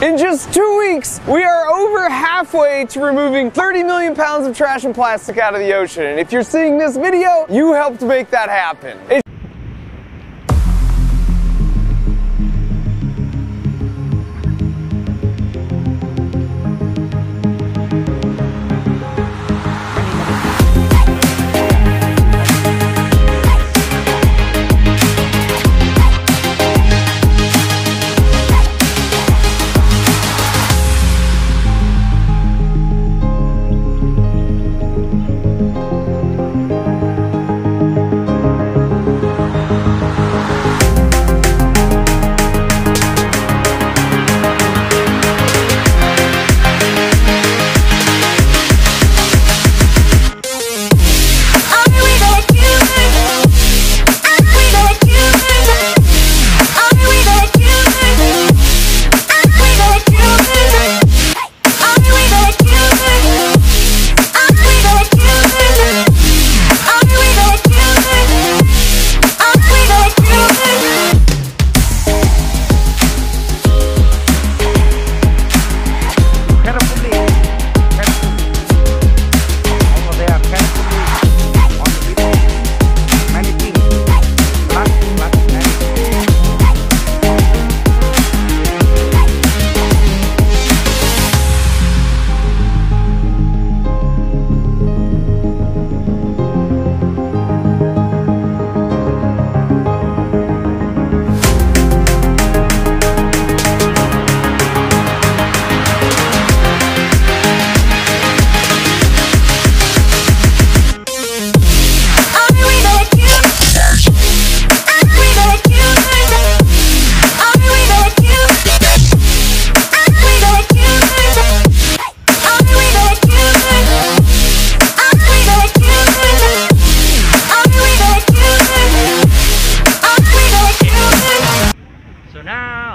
In just two weeks, we are over halfway to removing 30 million pounds of trash and plastic out of the ocean. And if you're seeing this video, you helped make that happen.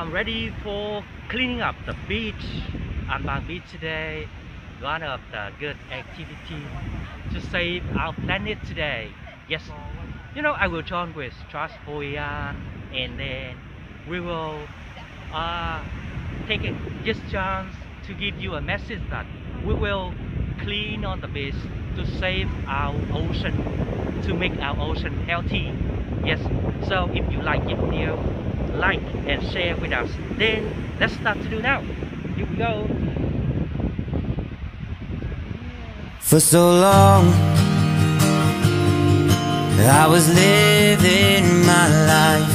I'm ready for cleaning up the beach An Bang Beach today. One of the good activity to save our planet today. Yes, you know I will join with Trash Hero and then we will uh, take this chance to give you a message that we will clean on the beach to save our ocean, to make our ocean healthy. Yes, so if you like this video, like and share with us. Then let's start to do now. Here we go. For so long, I was living my life,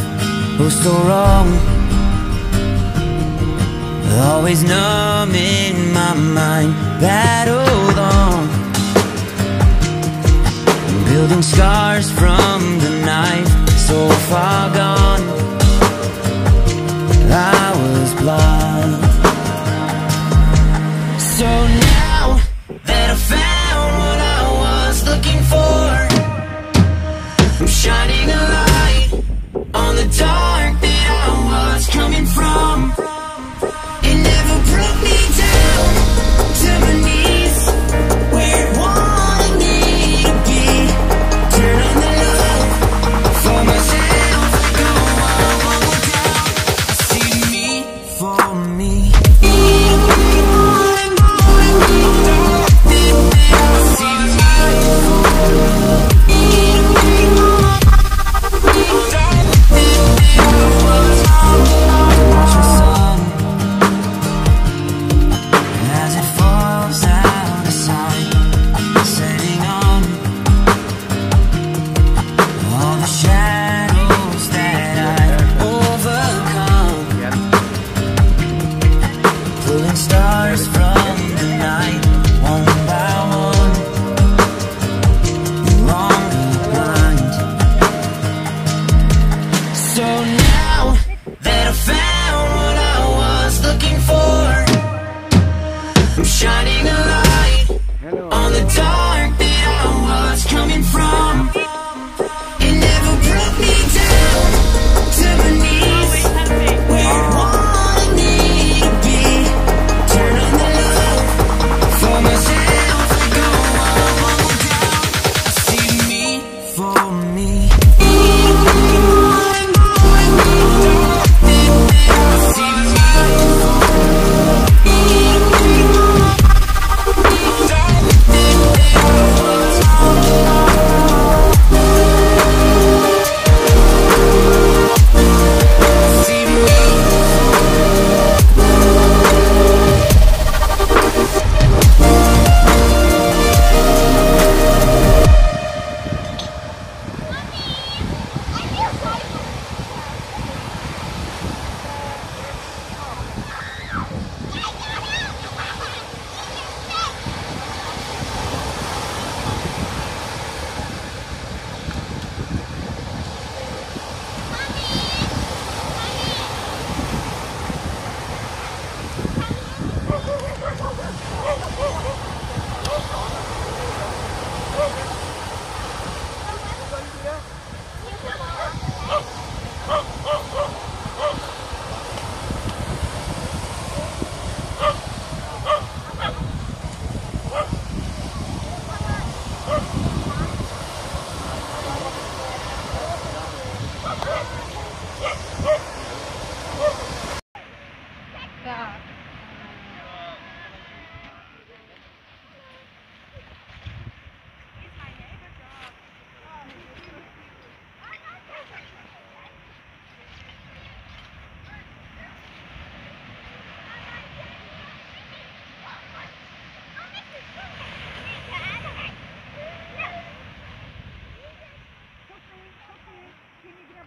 oh so wrong. Always numb in my mind, battled on. Building scars from the night, so far gone. Stars from the night, one by one. No longer blind. So now that I found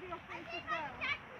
哎这个儿是啥